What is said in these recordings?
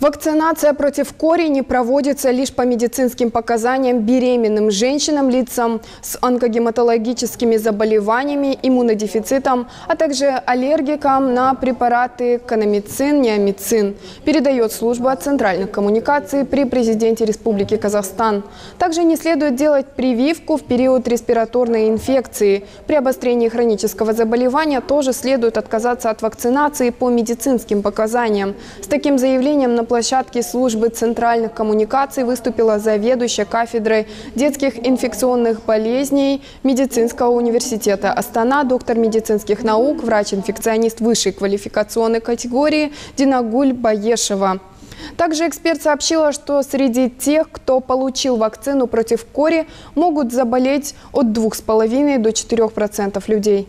Вакцинация против кори не проводится лишь по медицинским показаниям беременным женщинам, лицам с онкогематологическими заболеваниями, иммунодефицитом, а также аллергикам на препараты канамицин, неомицин, передает служба центральных коммуникаций при президенте Республики Казахстан. Также не следует делать прививку в период респираторной инфекции. При обострении хронического заболевания тоже следует отказаться от вакцинации по медицинским показаниям. С таким заявлением на площадке службы центральных коммуникаций выступила заведующая кафедрой детских инфекционных болезней медицинского университета Астана, доктор медицинских наук, врач-инфекционист высшей квалификационной категории Динагуль Баешева. Также эксперт сообщила, что среди тех, кто получил вакцину против кори, могут заболеть от 2,5 до 4% людей.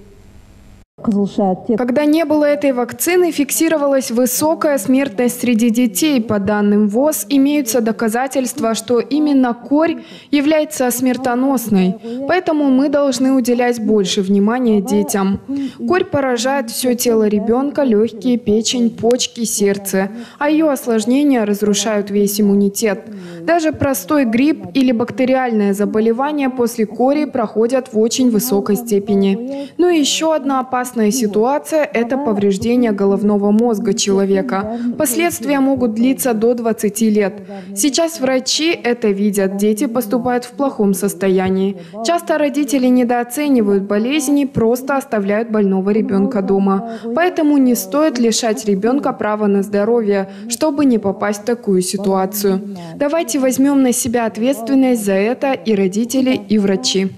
Когда не было этой вакцины, фиксировалась высокая смертность среди детей. По данным ВОЗ, имеются доказательства, что именно корь является смертоносной. Поэтому мы должны уделять больше внимания детям. Корь поражает все тело ребенка, легкие, печень, почки, сердце. А ее осложнения разрушают весь иммунитет. Даже простой грипп или бактериальное заболевание после кори проходят в очень высокой степени. Ну и еще одна опасность Опасная ситуация – это повреждение головного мозга человека. Последствия могут длиться до 20 лет. Сейчас врачи это видят, дети поступают в плохом состоянии. Часто родители недооценивают болезни, просто оставляют больного ребенка дома. Поэтому не стоит лишать ребенка права на здоровье, чтобы не попасть в такую ситуацию. Давайте возьмем на себя ответственность за это и родители, и врачи.